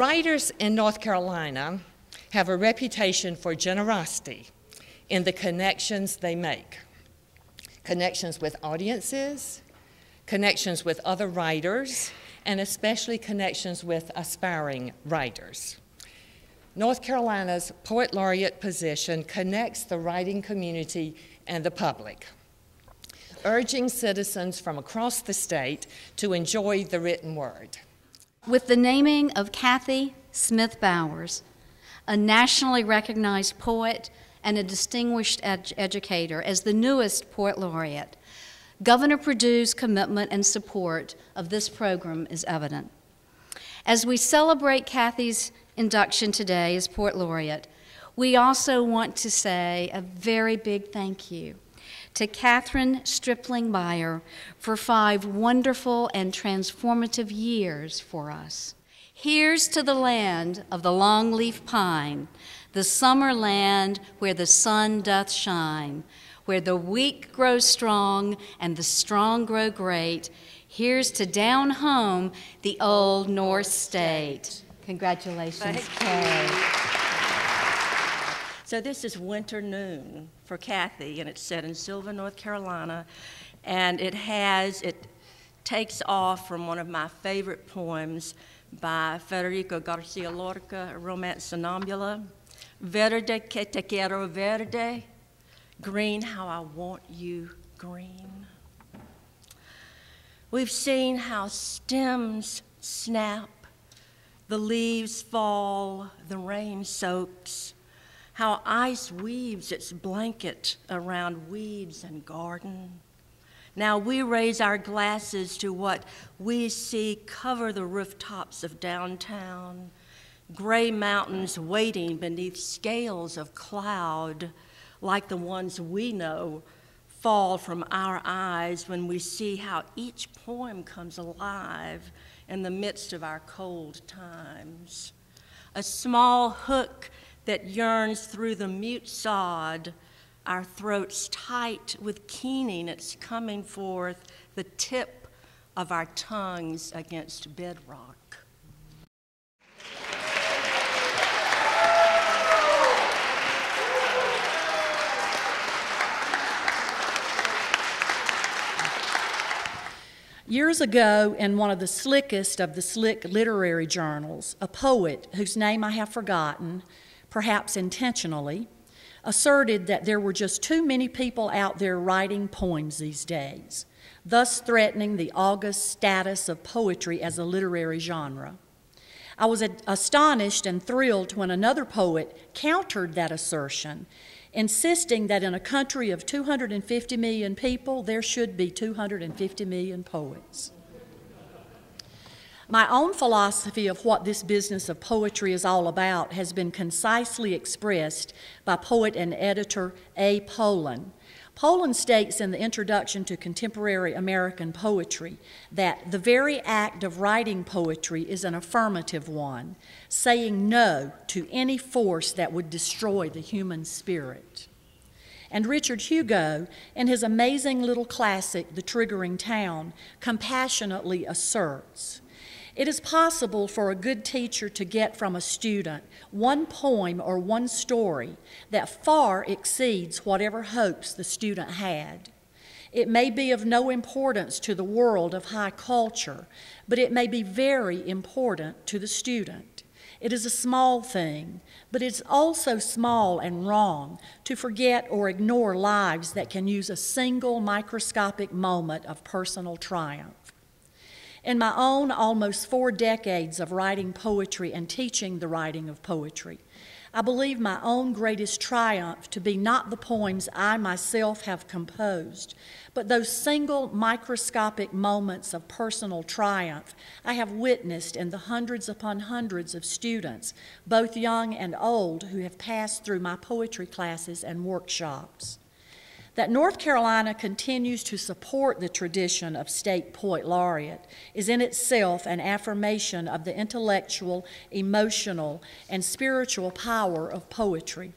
Writers in North Carolina have a reputation for generosity in the connections they make connections with audiences, connections with other writers, and especially connections with aspiring writers. North Carolina's Poet Laureate position connects the writing community and the public, urging citizens from across the state to enjoy the written word. With the naming of Cathy Smith Bowers, a nationally recognized poet and a distinguished ed- educator, as the newest Poet Laureate, Governor Perdue's commitment and support of this program is evident. As we celebrate Cathy's induction today as Poet Laureate, we also want to say a very big thank you to Kathryn Stripling Byer for five wonderful and transformative years for us. Here's to the land of the longleaf pine, the summer land where the sun doth shine, where the weak grow strong and the strong grow great. Here's to down home, the old North State. Congratulations, Kay. So this is Winter Noon for Cathy, and it's set in Sylva, North Carolina, and it has it takes off from one of my favorite poems by Federico Garcia Lorca, Romance Sonámbulo. Verde que te quiero verde, green how I want you green. We've seen how stems snap, the leaves fall, the rain soaks, how ice weaves its blanket around weeds and garden. Now we raise our glasses to what we see cover the rooftops of downtown, gray mountains waiting beneath scales of cloud, like the ones we know fall from our eyes when we see how each poem comes alive in the midst of our cold times. A small hook that yearns through the mute sod, our throats tight with keening, it's coming forth, the tip of our tongues against bedrock. Years ago, in one of the slickest of the slick literary journals, a poet whose name I have forgotten, perhaps intentionally, asserted that there were just too many people out there writing poems these days, thus threatening the august status of poetry as a literary genre. I was astonished and thrilled when another poet countered that assertion insisting that in a country of 250 million people, there should be 250 million poets. My own philosophy of what this business of poetry is all about has been concisely expressed by poet and editor A. Poulin Poulin states in the introduction to contemporary American poetry that the very act of writing poetry is an affirmative one, saying no to any force that would destroy the human spirit. And Richard Hugo, in his amazing little classic, The Triggering Town, compassionately asserts it is possible for a good teacher to get from a student one poem or one story that far exceeds whatever hopes the student had. It may be of no importance to the world of high culture, but it may be very important to the student. It is a small thing, but it's also small and wrong to forget or ignore lives that can use a single microscopic moment of personal triumph. In my own almost four decades of writing poetry and teaching the writing of poetry, I believe my own greatest triumph to be not the poems I myself have composed, but those single microscopic moments of personal triumph I have witnessed in the hundreds upon hundreds of students, both young and old, who have passed through my poetry classes and workshops. That North Carolina continues to support the tradition of state poet laureate is in itself an affirmation of the intellectual, emotional, and spiritual power of poetry.